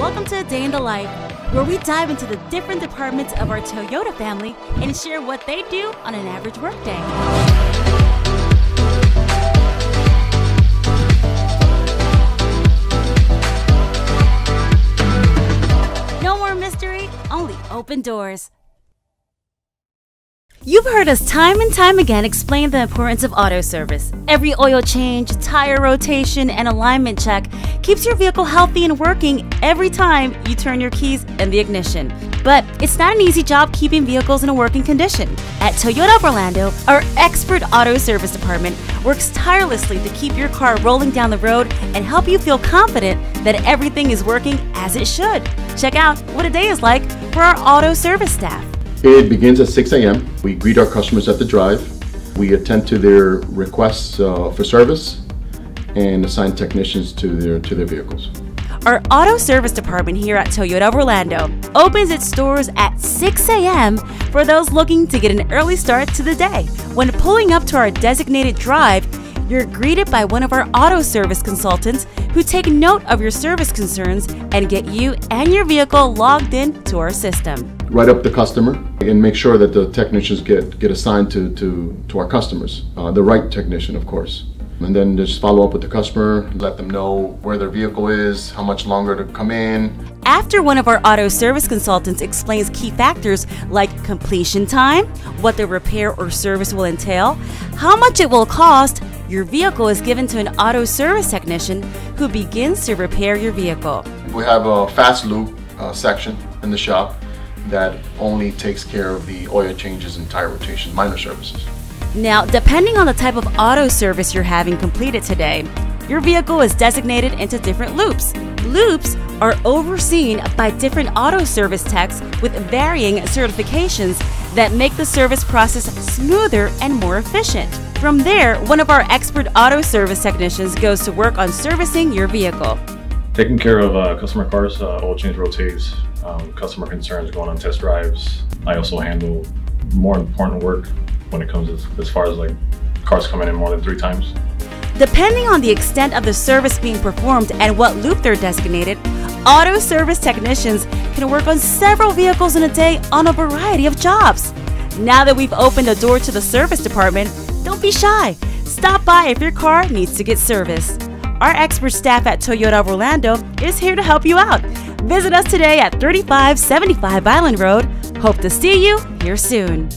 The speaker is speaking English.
Welcome to A Day in the Life, where we dive into the different departments of our Toyota family and share what they do on an average workday. No more mystery, only open doors. You've heard us time and time again explain the importance of auto service. Every oil change, tire rotation, and alignment check keeps your vehicle healthy and working every time you turn your keys in the ignition. But it's not an easy job keeping vehicles in a working condition. At Toyota Orlando, our expert auto service department works tirelessly to keep your car rolling down the road and help you feel confident that everything is working as it should. Check out what a day is like for our auto service staff. It begins at 6 a.m. We greet our customers at the drive. We attend to their requests uh, for service and assign technicians to their to their vehicles. Our auto service department here at Toyota Orlando opens its doors at 6 a.m. for those looking to get an early start to the day. When pulling up to our designated drive, you're greeted by one of our auto service consultants who take note of your service concerns and get you and your vehicle logged in to our system. Write up the customer and make sure that the technicians get, get assigned to, to, to our customers, uh, the right technician, of course. And then just follow up with the customer, let them know where their vehicle is, how much longer to come in. After one of our auto service consultants explains key factors like completion time, what the repair or service will entail, how much it will cost, your vehicle is given to an auto service technician who begins to repair your vehicle. We have a fast loop uh, section in the shop that only takes care of the oil changes and tire rotation, minor services. Now, depending on the type of auto service you're having completed today, your vehicle is designated into different loops. Loops are overseen by different auto service techs with varying certifications that make the service process smoother and more efficient. From there, one of our expert auto service technicians goes to work on servicing your vehicle. Taking care of uh, customer cars, uh, oil change rotates, um, customer concerns going on test drives. I also handle more important work when it comes as, as far as like cars coming in more than three times. Depending on the extent of the service being performed and what loop they're designated, auto service technicians can work on several vehicles in a day on a variety of jobs. Now that we've opened a door to the service department, don't be shy. Stop by if your car needs to get serviced. Our expert staff at Toyota of Orlando is here to help you out. Visit us today at 3575 Vineland Road. Hope to see you here soon.